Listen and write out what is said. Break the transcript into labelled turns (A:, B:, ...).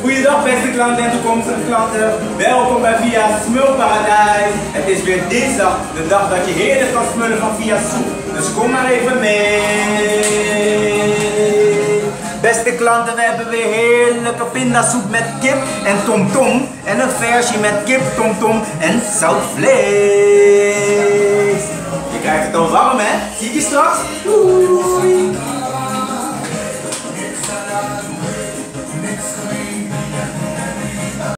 A: Goeiedag beste klanten en toekomstige klanten. Welkom bij Via Smulparadijs. Het is weer dinsdag, de dag dat je heerlijk kan smullen van Via Soep. Dus kom maar even mee. Beste klanten, we hebben weer heerlijke pindasoep met kip en tom-tom, En een versie met kip, tom en zoutvlees. Je krijgt het al warm hè? Zie je straks?